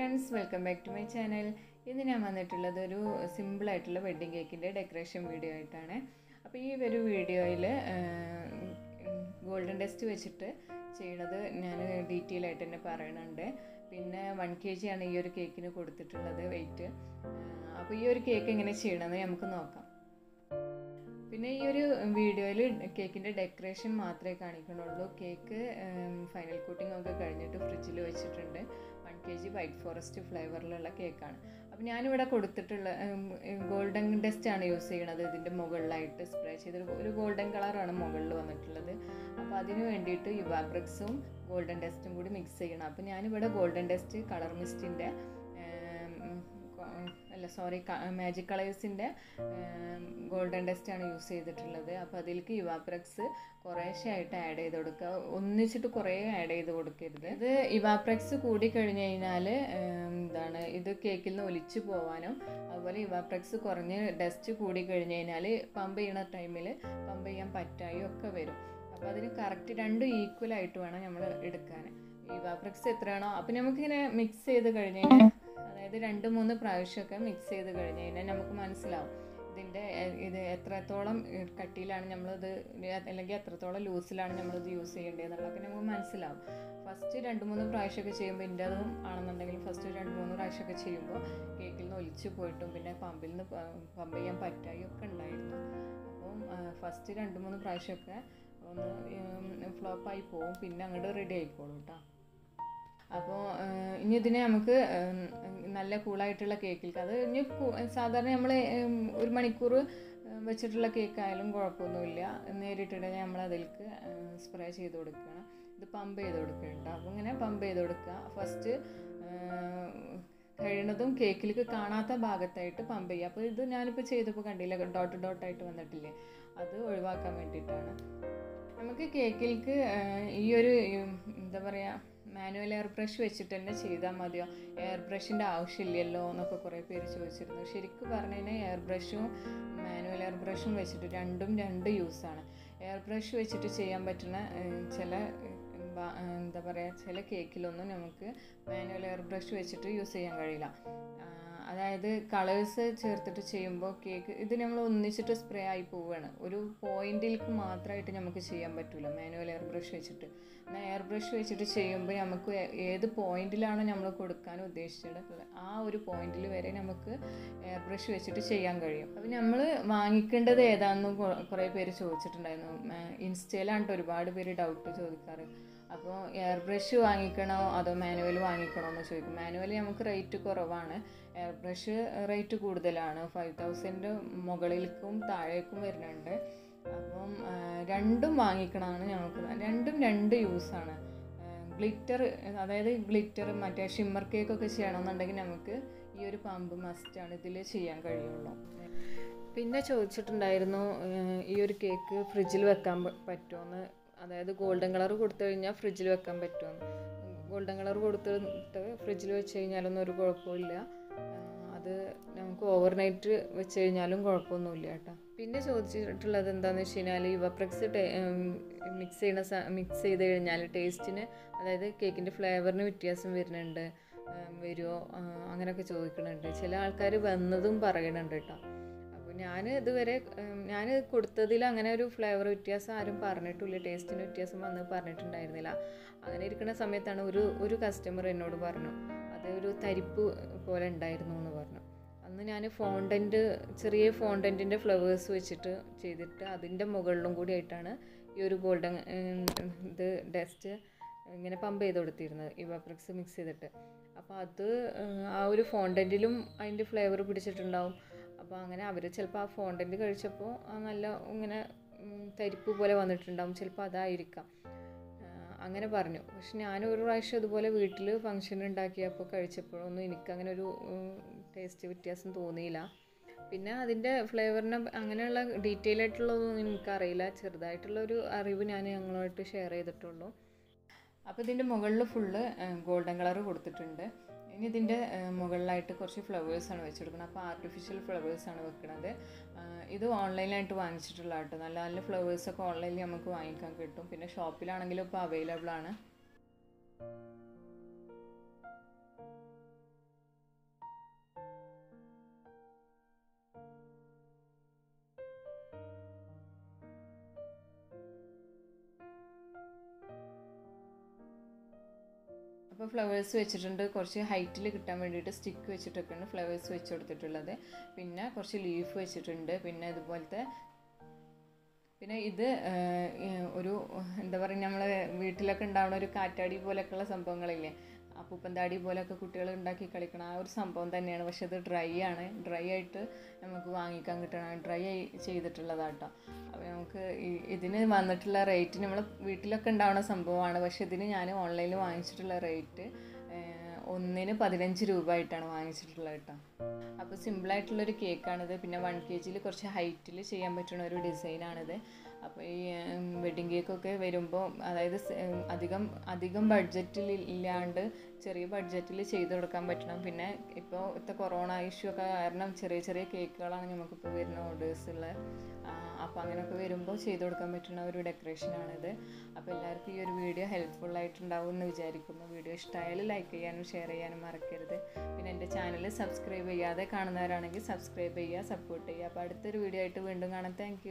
Friends welcome back to my channel. ഇന്ന് ഞാൻ വന്നിട്ടുള്ളത് ഒരു സിമ്പിളായിട്ടുള്ള വെഡ്ഡിങ് കേക്കിന്റെ ഡെക്കറേഷൻ വീഡിയോ ആയിട്ടാണ്. അപ്പോൾ ഈ ഒരു വീഡിയോയിൽ ഗോൾഡൻ ടെസ്റ്റ് വെച്ചിട്ട് ചെയ്യണത് ഞാൻ ഡീറ്റെയിൽ ആയിട്ട് തന്നെ പറയണുണ്ട്. പിന്നെ വൺ കെ ജി ആണ് ഈ ഒരു കേക്കിന് കൊടുത്തിട്ടുള്ളത് വെയിറ്റ്. അപ്പോൾ ഈ ഒരു കേക്ക് എങ്ങനെ ചെയ്യണമെന്ന് നമുക്ക് നോക്കാം. പിന്നെ ഈ ഒരു വീഡിയോയിൽ കേക്കിന്റെ ഡെക്കറേഷൻ മാത്രമേ കാണിക്കണുള്ളൂ. കേക്ക് ഫൈനൽ കോട്ടിംഗ് ഒക്കെ കഴിഞ്ഞിട്ട് ഫ്രിഡ്ജിൽ വെച്ചിട്ടുണ്ട്. കെ ജി വൈറ്റ് ഫോറസ്റ്റ് ഫ്ലേവറിലുള്ള കേക്കാണ് അപ്പോൾ ഞാനിവിടെ കൊടുത്തിട്ടുള്ള ഗോൾഡൻ ഡസ്റ്റ് ആണ് യൂസ് ചെയ്യണത്. ഇതിന്റെ മുകളിലായിട്ട് സ്പ്രേ ചെയ്ത് ഒരു ഗോൾഡൻ കളറാണ് മുകളിൽ വന്നിട്ടുള്ളത്. അപ്പോൾ അതിന് വേണ്ടിയിട്ട് യുവാബ്രിക്സും ഗോൾഡൻ ഡസ്റ്റും കൂടി മിക്സ് ചെയ്യണം. അപ്പോൾ ഞാനിവിടെ ഗോൾഡൻ ഡസ്റ്റ് കളർ മിസ്റ്റിന്റെ അല്ല സോറി മാജിക് കളേഴ്സിന്റെ ഗോൾഡൻ ഡസ്റ്റ് ആണ് യൂസ് ചെയ്തിട്ടുള്ളത്. അപ്പോൾ അതിലേക്ക് ഇവാപ്രക്സ് കുറേശ്ശെ ആയിട്ട് ആഡ് ചെയ്ത് കൊടുക്കുക ഒന്നിച്ചിട്ട് കുറേ ആഡ് ചെയ്ത് കൊടുക്കരുത്. ഇത് ഇവാപ്രക്സ് കൂടി കഴിഞ്ഞ് കഴിഞ്ഞാൽ എന്താണ് ഇത് കേക്കിൽ നിന്ന് ഒലിച്ചു പോവാനും അതുപോലെ ഇവാപ്രക്സ് കുറഞ്ഞ് ഡസ്റ്റ് കൂടി കഴിഞ്ഞ് കഴിഞ്ഞാൽ പമ്പ് ചെയ്യണ ടൈമിൽ പമ്പ് ചെയ്യാൻ പറ്റായും ഒക്കെ വരും. അപ്പോൾ അതിന് കറക്റ്റ് രണ്ടും ഈക്വൽ ആയിട്ട് വേണം നമ്മൾ എടുക്കാൻ. ഇവാപ്രക്സ് എത്രയാണോ അപ്പം നമുക്കിങ്ങനെ മിക്സ് ചെയ്ത് കഴിഞ്ഞ് കഴിഞ്ഞാൽ അതായത് രണ്ട് മൂന്ന് പ്രാവശ്യമൊക്കെ മിക്സ് ചെയ്ത് കഴിഞ്ഞ് കഴിഞ്ഞാൽ നമുക്ക് മനസ്സിലാവും ഇതിന്റെ ഇത് എത്രത്തോളം കട്ടിയിലാണ് നമ്മളിത് അല്ലെങ്കിൽ എത്രത്തോളം ലൂസിലാണ് നമ്മളിത് യൂസ് ചെയ്യേണ്ടത് എന്നുള്ളതൊക്കെ നമുക്ക് മനസ്സിലാവും. ഫസ്റ്റ് രണ്ട് മൂന്ന് പ്രാവശ്യമൊക്കെ ചെയ്യുമ്പോൾ എന്റെ അതും ആണെന്നുണ്ടെങ്കിൽ ഫസ്റ്റ് രണ്ട് മൂന്ന് പ്രാവശ്യമൊക്കെ ചെയ്യുമ്പോൾ കേക്കിൽ നിന്ന് ഒലിച്ചു പോയിട്ടും പിന്നെ പമ്പിൽ നിന്ന് പമ്പ് ചെയ്യാൻ പറ്റായും ഒക്കെ ഉണ്ടായിരുന്നു. അപ്പം ഫസ്റ്റ് രണ്ട് മൂന്ന് പ്രാവശ്യമൊക്കെ ഒന്ന് ഫ്ലോപ്പായി പോവും പിന്നെ അങ്ങോട്ട് റെഡി ആയിക്കോളൂ കേട്ടോ അപ്പോൾ ഇനി ഇതിനെ നമുക്ക് നല്ല കൂളായിട്ടുള്ള കേക്കിലേക്ക് അത് ഇനി സാധാരണ നമ്മൾ ഒരു മണിക്കൂർ വെച്ചിട്ടുള്ള കേക്കായാലും കുഴപ്പമൊന്നുമില്ല. നേരിട്ടിട്ട് നമ്മൾ അതിലേക്ക് സ്പ്രേ ചെയ്ത് കൊടുക്കണം. ഇത് പമ്പ് ചെയ്ത് കൊടുക്കുന്നുണ്ട് അപ്പോൾ ഇങ്ങനെ പമ്പ് ചെയ്ത് കൊടുക്കുക. ഫസ്റ്റ് കഴിയുന്നതും കേക്കിലേക്ക് കാണാത്ത ഭാഗത്തായിട്ട് പമ്പ് ചെയ്യുക. അപ്പോൾ ഇത് ഞാനിപ്പോൾ ചെയ്തപ്പോൾ കണ്ടില്ല ഡോട്ട് ഡോട്ടായിട്ട് വന്നിട്ടില്ലേ? അത് ഒഴിവാക്കാൻ വേണ്ടിയിട്ടാണ്. നമുക്ക് കേക്കിലേക്ക് ഈ ഒരു എന്താ പറയുക മാനുവൽ എയർ ബ്രഷ് വെച്ചിട്ട് തന്നെ ചെയ്താൽ മതിയോ? എയർ ബ്രഷിന്റെ ആവശ്യമില്ലല്ലോ എന്നൊക്കെ കുറേ പേര് ചോദിച്ചിരുന്നു. ശരിക്കും പറഞ്ഞു കഴിഞ്ഞാൽ എയർ ബ്രഷും മാനുവൽ എയർ ബ്രഷും വെച്ചിട്ട് രണ്ടും രണ്ട് യൂസാണ് എയർ ബ്രഷ് വെച്ചിട്ട് ചെയ്യാൻ പറ്റുന്ന ചില എന്താ പറയുക ചില കേക്കിലൊന്നും നമുക്ക് മാനുവൽ എയർ ബ്രഷ് വെച്ചിട്ട് യൂസ് ചെയ്യാൻ കഴിയില്ല. അതായത് കളേഴ്സ് ചേർത്തിട്ട് ചെയ്യുമ്പോൾ കേക്ക് ഇത് നമ്മൾ ഒന്നിച്ചിട്ട് സ്പ്രേ ആയി പോവുകയാണ് ഒരു പോയിന്റിലേക്ക് മാത്രമായിട്ട് നമുക്ക് ചെയ്യാൻ പറ്റില്ല മാനുവൽ എയർ ബ്രഷ് വെച്ചിട്ട്. എന്നാൽ എയർ ബ്രഷ് വെച്ചിട്ട് ചെയ്യുമ്പോൾ നമുക്ക് ഏത് പോയിന്റിലാണോ നമ്മൾ കൊടുക്കാൻ ഉദ്ദേശിച്ചത്? ആ ഒരു പോയിന്റിൽ വരെ നമുക്ക് എയർ ബ്രഷ് വെച്ചിട്ട് ചെയ്യാൻ കഴിയും. അപ്പോൾ നമ്മൾ വാങ്ങിക്കേണ്ടത് ഏതാണെന്ന് കുറേ പേര് ചോദിച്ചിട്ടുണ്ടായിരുന്നു. ഇൻസ്റ്റയിലാണ് ഒരുപാട് പേര് ഡൗട്ട് ചോദിക്കാറ്. അപ്പോൾ എയർ ബ്രഷ് വാങ്ങിക്കണോ അതോ മാനുവൽ വാങ്ങിക്കണോ എന്ന് ചോദിക്കും. മാനുവൽ നമുക്ക് റേറ്റ് കുറവാണ്. എയർ ബ്രഷ് റേറ്റ് കൂടുതലാണ്. ഫൈവ് തൗസൻഡ് മുകളിലേക്കും താഴേക്കും വരുന്നുണ്ട്. അപ്പം രണ്ടും വാങ്ങിക്കണമെന്ന് ഞങ്ങൾക്ക് രണ്ടും രണ്ട് യൂസാണ് ഗ്ലിറ്റർ അതായത് ഗ്ലിറ്റർ മറ്റേ ഷിമ്മർ കേക്കൊക്കെ ചെയ്യണമെന്നുണ്ടെങ്കിൽ നമുക്ക് ഈ ഒരു പമ്പ് മസ്റ്റാണ് ഇതിൽ ചെയ്യാൻ കഴിയുള്ളൂ. പിന്നെ ചോദിച്ചിട്ടുണ്ടായിരുന്നു ഈ ഒരു കേക്ക് ഫ്രിഡ്ജിൽ വെക്കാൻ പറ്റുമോയെന്ന് അതായത് ഗോൾഡൻ കളർ കൊടുത്തു കഴിഞ്ഞാൽ ഫ്രിഡ്ജിൽ വെക്കാൻ പറ്റും ഗോൾഡൻ കളർ കൊടുത്തിട്ട് ഫ്രിഡ്ജിൽ വെച്ച് കഴിഞ്ഞാലൊന്നും ഒരു കുഴപ്പമില്ല അത് നമുക്ക് ഓവർനൈറ്റ് വെച്ച് കഴിഞ്ഞാലും കുഴപ്പമൊന്നുമില്ല കേട്ടോ. പിന്നെ ചോദിച്ചിട്ടുള്ളത് എന്താണെന്ന് വെച്ച് കഴിഞ്ഞാൽ യുവപ്രക്സ് മിക്സ് ചെയ്യണ മിക്സ് ചെയ്ത് കഴിഞ്ഞാൽ ടേസ്റ്റിന് അതായത് കേക്കിന്റെ ഫ്ലേവറിന് വ്യത്യാസം വരുന്നുണ്ട്. വരുമോ അങ്ങനെയൊക്കെ ചോദിക്കുന്നുണ്ട് ചില ആൾക്കാർ വന്നതും പറയുന്നുണ്ട് കേട്ടോ. ഞാൻ ഇതുവരെ ഞാൻ കൊടുത്തതിൽ അങ്ങനെ ഒരു ഫ്ലേവർ വ്യത്യാസം ആരും പറഞ്ഞിട്ടില്ല ടേസ്റ്റിന് വ്യത്യാസം വന്ന് പറഞ്ഞിട്ടുണ്ടായിരുന്നില്ല. അങ്ങനെ ഇരിക്കുന്ന സമയത്താണ് ഒരു ഒരു കസ്റ്റമർ എന്നോട് പറഞ്ഞു അത് ഒരു തരിപ്പ് പോലെ ഉണ്ടായിരുന്നു എന്ന് പറഞ്ഞു. അന്ന് ഞാൻ ഫോണ്ടന്റ് ചെറിയ ഫോണ്ടന്റിന്റെ ഫ്ലവേഴ്സ് വെച്ചിട്ട് ചെയ്തിട്ട് അതിന്റെ മുകളിലും കൂടി ആയിട്ടാണ് ഈ ഒരു ഗോൾഡൻ ഇത് ഡസ്റ്റ് ഇങ്ങനെ പമ്പ് ചെയ്ത് കൊടുത്തിരുന്നത് ഇവാപ്രിക്സ് മിക്സ് ചെയ്തിട്ട്. അപ്പോൾ അത് ആ ഒരു ഫോണ്ടന്റിലും അതിന്റെ ഫ്ലേവർ പിടിച്ചിട്ടുണ്ടാവും. അപ്പോൾ അങ്ങനെ അവർ ചിലപ്പോൾ ആ ഫോണ്ടന്റ് കഴിച്ചപ്പോൾ നല്ല ഇങ്ങനെ തരിപ്പ് പോലെ വന്നിട്ടുണ്ടാവും. ചിലപ്പോൾ അതായിരിക്കാം. അങ്ങനെ പറഞ്ഞു. പക്ഷെ ഞാൻ ഒരു പ്രാവശ്യം ഇതുപോലെ വീട്ടിൽ ഫംഗ്ഷൻ ഉണ്ടാക്കിയപ്പോൾ കഴിച്ചപ്പോഴൊന്നും എനിക്കങ്ങനെ ഒരു ടേസ്റ്റ് വ്യത്യാസം തോന്നിയില്ല. പിന്നെ അതിന്റെ ഫ്ലേവറിനെ അങ്ങനെയുള്ള ഡീറ്റെയിൽ ആയിട്ടുള്ളതൊന്നും എനിക്കറിയില്ല. ചെറുതായിട്ടുള്ള ഒരു അറിവ് ഞാൻ ഞങ്ങളുമായിട്ട് ഷെയർ ചെയ്തിട്ടുള്ളൂ. അപ്പോൾ ഇതിന്റെ മുകളിൽ ഫുള്ള് ഗോൾഡൻ കളർ കൊടുത്തിട്ടുണ്ട്. ഇനി ഇതിന്റെ മുകളിലായിട്ട് കുറച്ച് ഫ്ലവേഴ്സാണ് വെച്ചെടുക്കുന്നത്. അപ്പോൾ ആർട്ടിഫിഷ്യൽ ഫ്ലവേഴ്സാണ് വെക്കുന്നത് ഇത് ഓൺലൈനായിട്ട് വാങ്ങിച്ചിട്ടുള്ള കേട്ടോ നല്ല നല്ല ഫ്ലവേഴ്സൊക്കെ ഓൺലൈനിൽ നമുക്ക് വാങ്ങിക്കാൻ കിട്ടും. പിന്നെ ഷോപ്പിലാണെങ്കിലും ഇപ്പോൾ അവൈലബിൾ ആണ്. അപ്പോൾ ഫ്ലവേഴ്സ് വെച്ചിട്ടുണ്ട്. കുറച്ച് ഹൈറ്റിൽ കിട്ടാൻ വേണ്ടിയിട്ട് സ്റ്റിക്ക് വെച്ചിട്ടൊക്കെയാണ് ഫ്ലവേഴ്സ് വെച്ച് കൊടുത്തിട്ടുള്ളത്. പിന്നെ കുറച്ച് ലീഫ് വെച്ചിട്ടുണ്ട്. പിന്നെ ഇതുപോലത്തെ പിന്നെ ഇത് ഒരു എന്താ പറയുക നമ്മൾ വീട്ടിലൊക്കെ ഉണ്ടാവുന്ന ഒരു കാറ്റാടി പോലെയൊക്കെയുള്ള സംഭവങ്ങളില്ലേ? അപ്പൂപ്പന്താടി പോലെയൊക്കെ കുട്ടികൾ ഉണ്ടാക്കി കളിക്കണം ആ ഒരു സംഭവം തന്നെയാണ്. പക്ഷെ ഇത് ഡ്രൈ ആണ്. ഡ്രൈ ആയിട്ട് നമുക്ക് വാങ്ങിക്കാൻ കിട്ടണം. ഡ്രൈ ആയി ചെയ്തിട്ടുള്ളതാട്ടോ. അപ്പോൾ നമുക്ക് ഇതിന് വന്നിട്ടുള്ള റേറ്റ് നമ്മൾ വീട്ടിലൊക്കെ ഉണ്ടാവുന്ന സംഭവമാണ്. പക്ഷെ ഇതിന് ഞാൻ ഓൺലൈനിൽ വാങ്ങിച്ചിട്ടുള്ള റേറ്റ് ഒന്നിന് പതിനഞ്ച് രൂപ ആയിട്ടാണ് വാങ്ങിച്ചിട്ടുള്ളത് കേട്ടോ. അപ്പോൾ സിമ്പിളായിട്ടുള്ളൊരു കേക്കാണിത് പിന്നെ വൺ കെ ജിയിൽ കുറച്ച് ഹൈറ്റിൽ ചെയ്യാൻ പറ്റുന്ന ഒരു ഡിസൈനാണിത് അപ്പോൾ ഈ വെഡ്ഡിങ് കേക്കൊക്കെ വരുമ്പോൾ അതായത് അധികം അധികം ബഡ്ജറ്റിൽ ഇല്ലാണ്ട് ചെറിയ ബഡ്ജറ്റിൽ ചെയ്ത് കൊടുക്കാൻ പറ്റണം. പിന്നെ ഇപ്പോൾ ഇത്തെ കൊറോണ ഇഷ്യൂ ഒക്കെ കാരണം ചെറിയ ചെറിയ കേക്കുകളാണ് നമുക്കിപ്പോൾ വരുന്ന ഓർഡേഴ്സുള്ളത് അപ്പോൾ അങ്ങനെയൊക്കെ വരുമ്പോൾ ചെയ്ത് കൊടുക്കാൻ പറ്റുന്ന ഒരു ഡെക്കറേഷനാണിത് അപ്പോൾ എല്ലാവർക്കും ഈ ഒരു വീഡിയോ ഹെൽപ്ഫുൾ ആയിട്ടുണ്ടാവും എന്ന് വിചാരിക്കുന്നു. വീഡിയോ ഇഷ്ടമായാലും ലൈക്ക് ചെയ്യാനും ഷെയർ ചെയ്യാനും മറക്കരുത്. പിന്നെ എന്റെ ചാനൽ സബ്സ്ക്രൈബ് ചെയ്യാതെ കാണുന്നവരാണെങ്കിൽ സബ്സ്ക്രൈബ് ചെയ്യുക സപ്പോർട്ട് ചെയ്യുക അപ്പോൾ അടുത്തൊരു വീഡിയോ ആയിട്ട് വീണ്ടും കാണാം. താങ്ക്